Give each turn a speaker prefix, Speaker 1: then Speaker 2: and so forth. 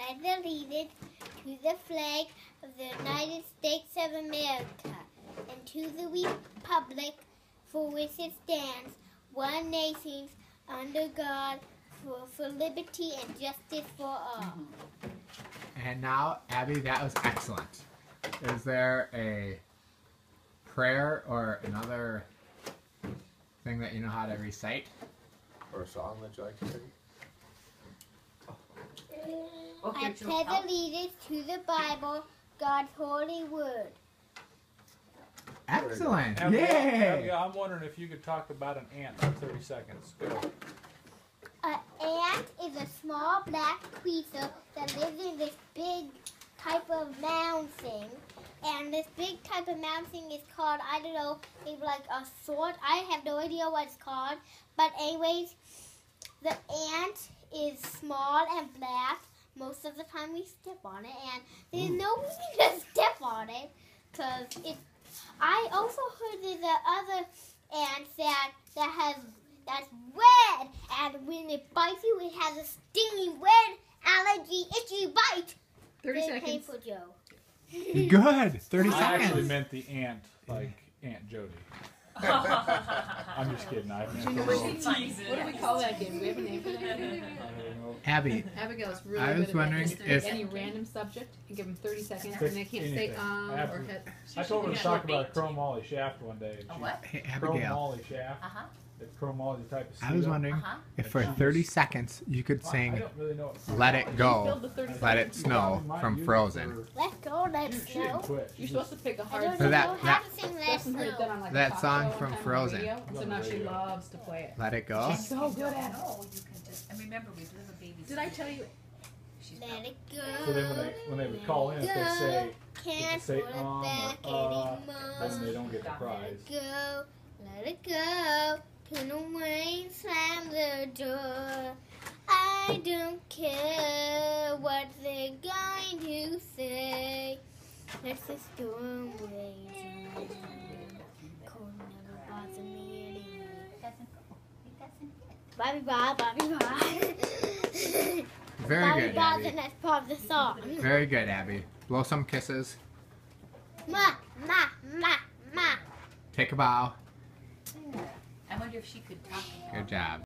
Speaker 1: pledge allegiance to the flag of the United States of America and to the republic for which it stands, one nation under God, for, for liberty and justice for all. Mm-hmm.
Speaker 2: And now, Abby, that was excellent. Is there a prayer or another thing that you know how to recite?
Speaker 3: Or a song that you like to sing?
Speaker 4: Okay,
Speaker 1: I
Speaker 4: Joe,
Speaker 1: pledge
Speaker 4: I'll-
Speaker 1: to the Bible, God's holy word.
Speaker 2: Excellent!
Speaker 5: Abby, Abby,
Speaker 2: Yay!
Speaker 5: I'm wondering if you could talk about an ant for 30 seconds. Go.
Speaker 1: An ant is a small black creature that lives in this big type of mound thing. And this big type of mound thing is called, I don't know, it's like a sword. I have no idea what it's called. But anyways, the ant is small and black. Most of the time we step on it. And there's no reason to step on it. Because it, I also heard there's the other ant that, that has that's red, and when it bites you, it has a stingy red allergy itchy bite.
Speaker 4: 30
Speaker 1: Very
Speaker 4: seconds.
Speaker 1: painful, Joe.
Speaker 2: Good! 30
Speaker 5: I actually meant the ant, like Aunt Jody. I'm just kidding. I meant
Speaker 4: Do know what, what do we call that game? Do we have a name for that?
Speaker 5: I don't know.
Speaker 2: Abby,
Speaker 4: really
Speaker 2: I
Speaker 4: good
Speaker 2: was
Speaker 4: at
Speaker 2: wondering
Speaker 4: that. Just
Speaker 2: if-
Speaker 4: any random subject and give them 30 seconds
Speaker 5: Pick
Speaker 4: and they can't say
Speaker 5: anything.
Speaker 4: um or
Speaker 5: Absolutely.
Speaker 4: hit.
Speaker 5: I told her to talk about a chrome-moly shaft one day. and
Speaker 6: A
Speaker 5: she-
Speaker 6: what?
Speaker 2: hey,
Speaker 5: Chrome
Speaker 2: Abigail,
Speaker 5: Molly shaft.
Speaker 6: Uh huh.
Speaker 5: That chrome-moly type of
Speaker 2: I was
Speaker 5: steel.
Speaker 2: wondering
Speaker 6: Uh-huh.
Speaker 2: if for 30 seconds you could
Speaker 5: I- I
Speaker 2: sing
Speaker 5: don't really know what
Speaker 2: Let It
Speaker 4: Filled
Speaker 2: Go,
Speaker 4: the 30
Speaker 2: Let It
Speaker 4: seconds.
Speaker 2: Snow from Frozen.
Speaker 1: Let's go, let's
Speaker 5: She, she didn't
Speaker 1: go.
Speaker 5: quit.
Speaker 4: You're supposed to pick a
Speaker 1: I
Speaker 4: hard
Speaker 1: don't
Speaker 2: So
Speaker 1: know
Speaker 2: that-
Speaker 1: how
Speaker 2: that-
Speaker 1: to sing Let's
Speaker 4: Justin heard it done
Speaker 1: Go.
Speaker 4: on like
Speaker 2: That
Speaker 4: a talk
Speaker 2: song
Speaker 4: show
Speaker 2: from
Speaker 4: one time on
Speaker 2: Frozen.
Speaker 4: radio, and so
Speaker 5: On
Speaker 4: now
Speaker 5: the
Speaker 4: she
Speaker 5: radio.
Speaker 4: loves to play it.
Speaker 2: Let It Go.
Speaker 4: She's so good at it.
Speaker 6: No, you can just. And remember, we do have a baby.
Speaker 4: Did I tell you?
Speaker 6: She's
Speaker 1: Let it go.
Speaker 5: So then when they when they would call in, if they say
Speaker 1: Can't
Speaker 5: say,
Speaker 1: hold
Speaker 5: um,
Speaker 1: it back
Speaker 5: or, uh,
Speaker 1: anymore.
Speaker 5: then they don't get the
Speaker 6: Let
Speaker 5: prize.
Speaker 1: Let it go, let it go. Turn away, slam the door. I don't care what they're going to say. Let's just go away. Cold Bobby Bob, Bobby Bob.
Speaker 2: Very
Speaker 1: Bobby
Speaker 2: good,
Speaker 1: Bob's
Speaker 2: Abby.
Speaker 1: the next part of the song.
Speaker 2: Very good, Abby. Blow some kisses.
Speaker 1: Ma, ma, ma, ma.
Speaker 2: Take a bow.
Speaker 6: I wonder if she could talk.
Speaker 2: Good job.